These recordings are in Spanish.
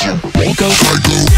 Go. I go.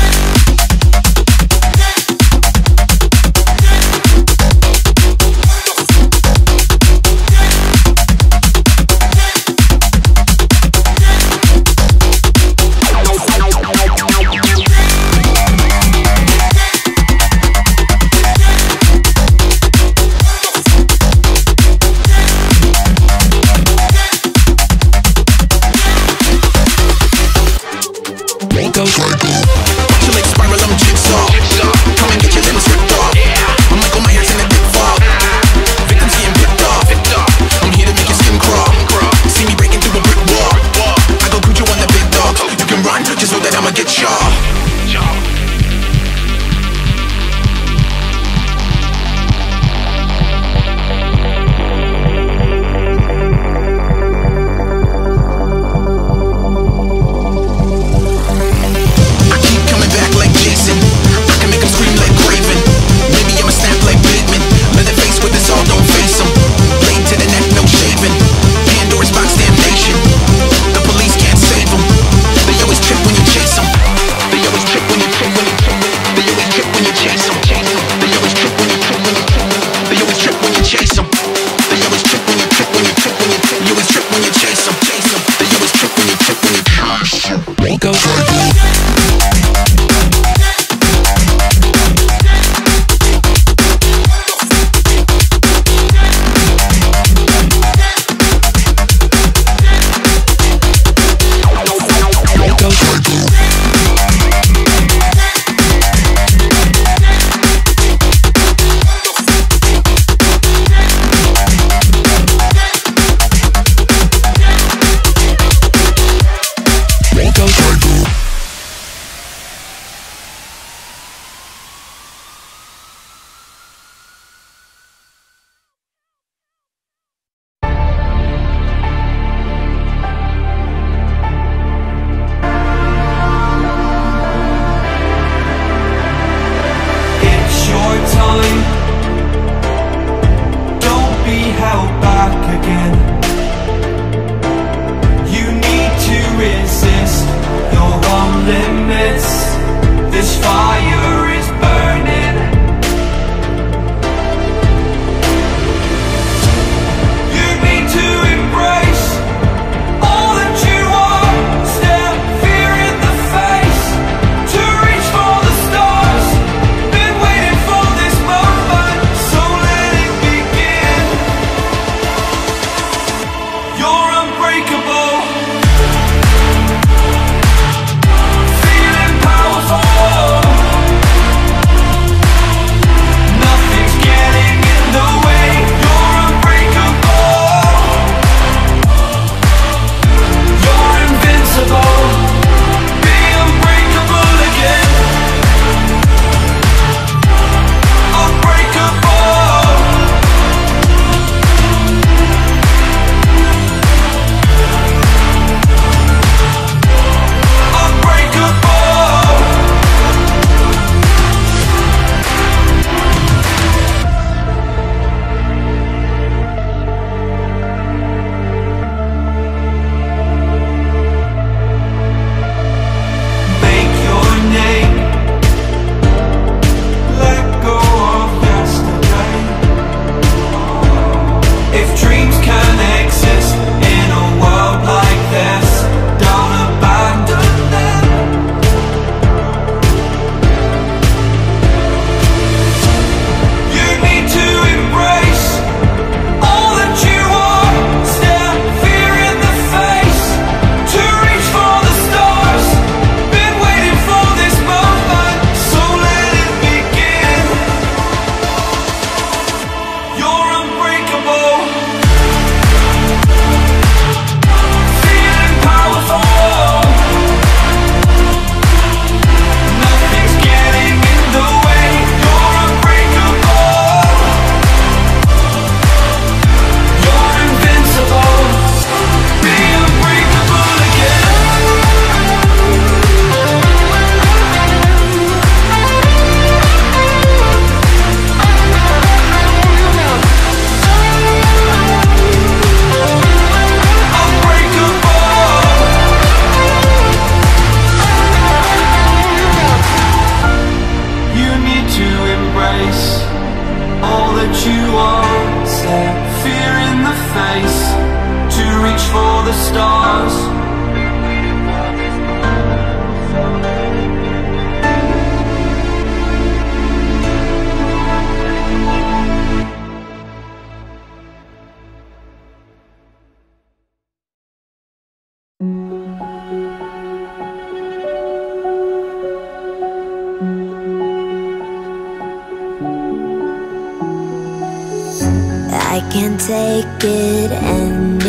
anymore.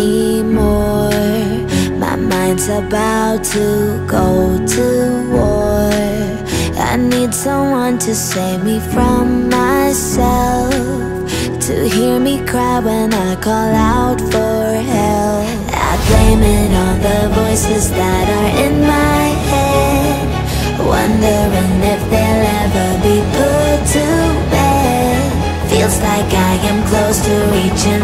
My mind's about to go to war. I need someone to save me from myself To hear me cry when I call out for help. I blame it on the voices that are in my head Wondering if they'll ever be put to bed. Feels like I am close to reaching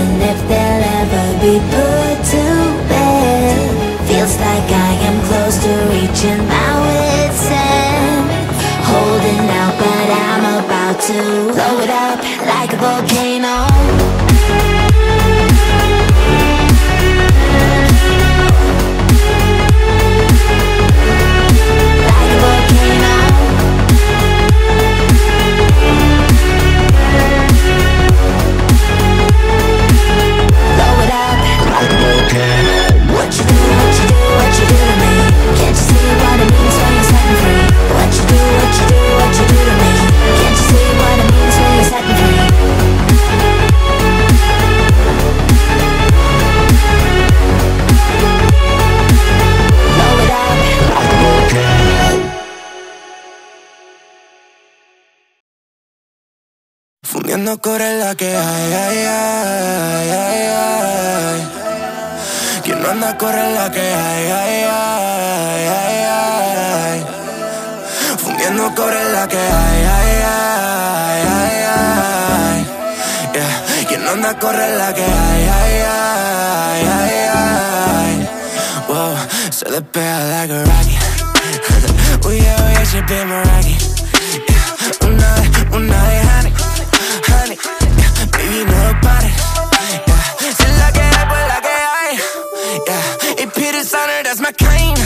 Trên Fundiendo cobre la que hay, ay, ay, ay, ay. Quien no anda corre la que hay, ay, ay, ay, ay. Fundiendo cobre la que hay, ay, ay, ay, ay. Yeah. Quien no anda corre la que hay, ay, ay, ay, ay. Wow, se despega like a rocket. Uy, yeah, she be my rocket. Yeah. Una vez, una. Yeah. Baby, no lo pares. Yeah. Es la que hay, pues la que hay. Yeah. Y Peter Sonner, that's my kind.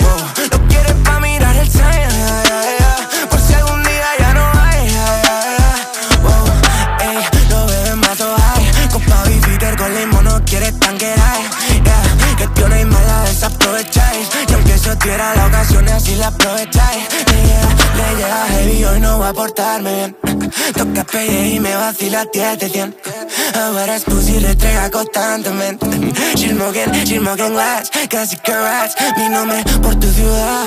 Wow, lo quieres pa' mirar el time. Yeah, yeah, yeah. Por si algún día ya no hay. Yeah, yeah, yeah. Wow, ey, lo beben mato hay. Con Pavi Peter con limón no quieres tanquear. Yeah, que tío no hay mala desaprovecháis. Y aunque eso tuviera la ocasión, así la aprovecháis. Llega, le llega heavy, hoy no va a portarme bien. Toca pelle y me vacila 10 de 100. Ahora es pussy retrega constantemente. She's smoking glass, casi carats. Mi nombre por tu ciudad.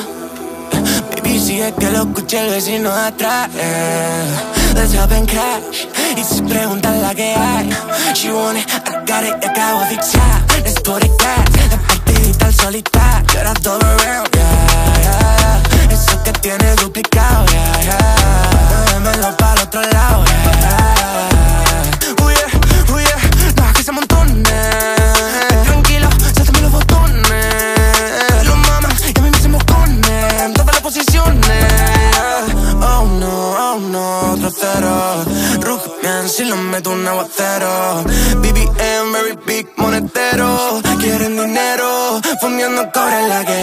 Baby, sigue que lo escuche el vecino de atrás. Let's hop and cash. Y si preguntan la que hay, she want it, I got it, acabo asfixiar. Let's put it gas, la partidita al solitario. Ahora todo around, yeah, yeah, yeah. Eso que tienes duplicado, otro lado, uy, yeah. No, que se amontone. Tranquilo, sáltame los botones. Los mamas y a mí me mocones. En todas las posiciones. Oh no, oh no, otro cero. Rugian si lo meto un aguacero. BBM, very big monetero. Quieren dinero, fundiendo cobre la que